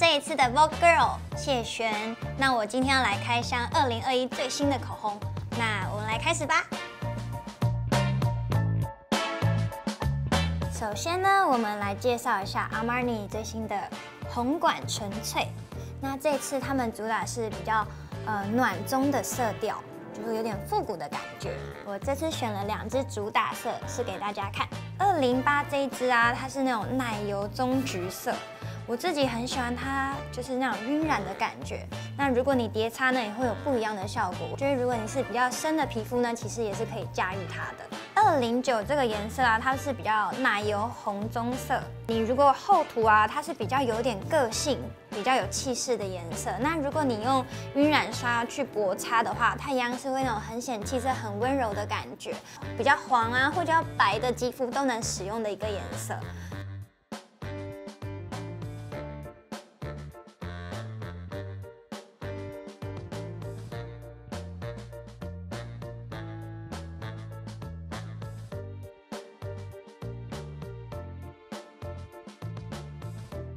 这一次的 Vogue Girl 谢璇。那我今天要来开箱2021最新的口红，那我们来开始吧。首先呢，我们来介绍一下 Armani 最新的红管纯粹。那这次他们主打是比较呃暖棕的色调，就是有点复古的感觉。我这次选了两支主打色，是给大家看。二零八这一支啊，它是那种奶油棕橘色。我自己很喜欢它，就是那种晕染的感觉。那如果你叠擦呢，也会有不一样的效果。我觉得如果你是比较深的皮肤呢，其实也是可以驾驭它的。二零九这个颜色啊，它是比较奶油红棕色。你如果厚涂啊，它是比较有点个性、比较有气势的颜色。那如果你用晕染刷去薄擦的话，它一样是会那种很显气色、很温柔的感觉。比较黄啊，或者较白的肌肤都能使用的一个颜色。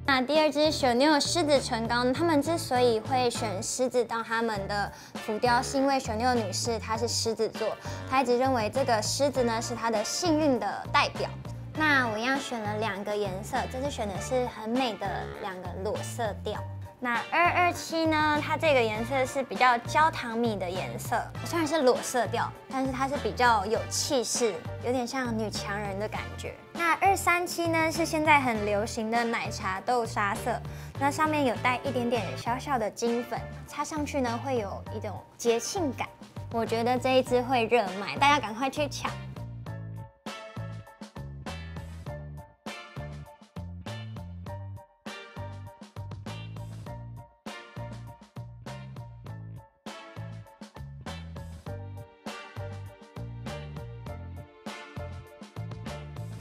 那第二支雪妞狮子唇膏，他们之所以会选狮子当他们的浮雕，是因为雪妞女士她是狮子座，她一直认为这个狮子呢是她的幸运的代表。那我一样选了两个颜色，这次选的是很美的两个裸色调。那二二七呢？它这个颜色是比较焦糖米的颜色，虽然是裸色调，但是它是比较有气势，有点像女强人的感觉。那二三七呢？是现在很流行的奶茶豆沙色，那上面有带一点点小小的金粉，擦上去呢会有一种节庆感。我觉得这一支会热卖，大家赶快去抢。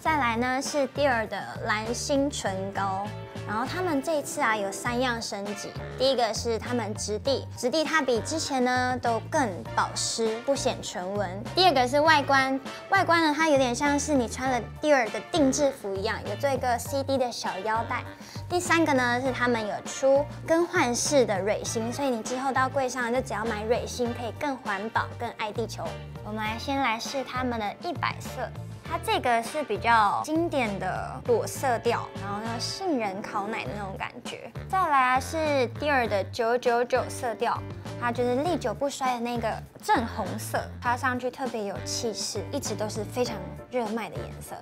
再来呢是 Dior 的蓝星唇膏，然后他们这次啊有三样升级。第一个是他们质地，质地它比之前呢都更保湿，不显唇纹。第二个是外观，外观呢它有点像是你穿了 Dior 的定制服一样，有做一个 CD 的小腰带。第三个呢是他们有出更换式的蕊芯，所以你之后到柜上就只要买蕊芯，可以更环保、更爱地球。我们来先来试他们的一百色。它这个是比较经典的裸色调，然后呢杏仁烤奶的那种感觉。再来啊是第二的九九九色调，它就是历久不衰的那个正红色，擦上去特别有气势，一直都是非常热卖的颜色。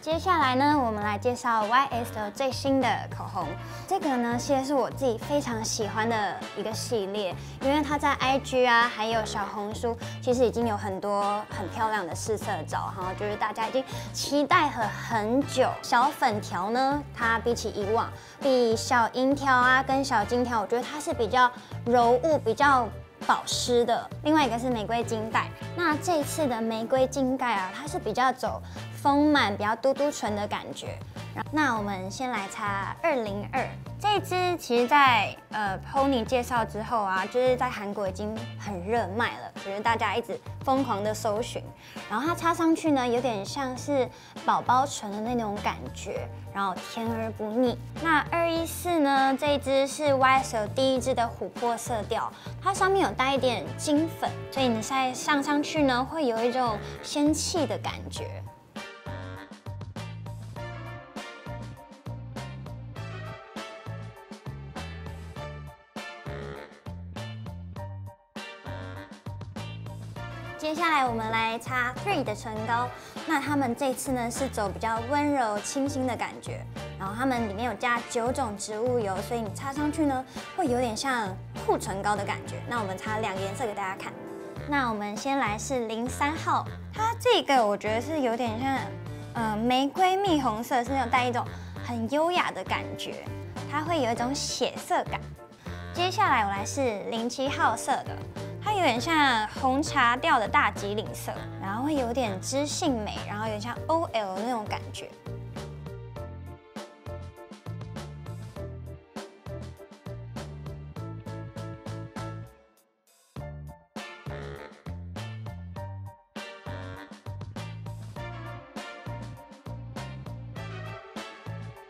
接下来呢，我们来介绍 YSL 最新的口红。这个呢，其实是我自己非常喜欢的一个系列，因为它在 IG 啊，还有小红书，其实已经有很多很漂亮的试色照哈，就是大家已经期待了很久。小粉条呢，它比起以往，比小银条啊跟小金条，我觉得它是比较柔雾，比较。保湿的，另外一个是玫瑰金盖。那这次的玫瑰金盖啊，它是比较走丰满、比较嘟嘟唇的感觉。那我们先来擦二零二这支，其实，在呃 Pony 介绍之后啊，就是在韩国已经很热卖了，就是大家一直疯狂的搜寻。然后它擦上去呢，有点像是宝宝唇的那种感觉，然后甜而不腻。那二一四呢，这一支是 YSL 第一支的琥珀色调，它上面有带一点金粉，所以你在上上去呢，会有一种仙气的感觉。接下来我们来擦 Three 的唇膏，那他们这次呢是走比较温柔清新的感觉，然后他们里面有加九种植物油，所以你擦上去呢会有点像护唇膏的感觉。那我们擦两个颜色给大家看，那我们先来是零三号，它这个我觉得是有点像，呃，玫瑰蜜红色，是那种带一种很优雅的感觉，它会有一种血色感。接下来我来是零七号色的。有点像红茶调的大吉岭色，然后会有点知性美，然后有点像 OL 那种感觉。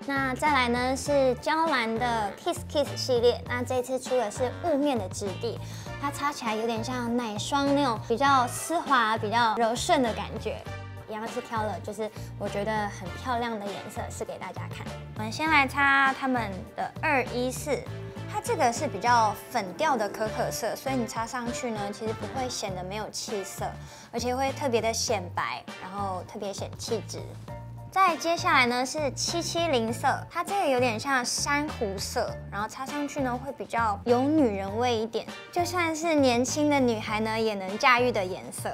那再来呢是娇兰的 Kiss Kiss 系列，那这次出的是雾面的质地，它擦起来有点像奶霜那种比较丝滑、比较柔顺的感觉。一样是挑了就是我觉得很漂亮的颜色，试给大家看。我们先来擦他们的二一四。它这个是比较粉调的可可色，所以你擦上去呢，其实不会显得没有气色，而且会特别的显白，然后特别显气质。再接下来呢是七七零色，它这个有点像珊瑚色，然后擦上去呢会比较有女人味一点，就算是年轻的女孩呢也能驾驭的颜色。